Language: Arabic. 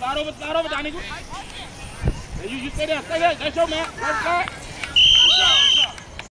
تعرف تعرف يعني يجي يجي تاني يا استاذ شو ما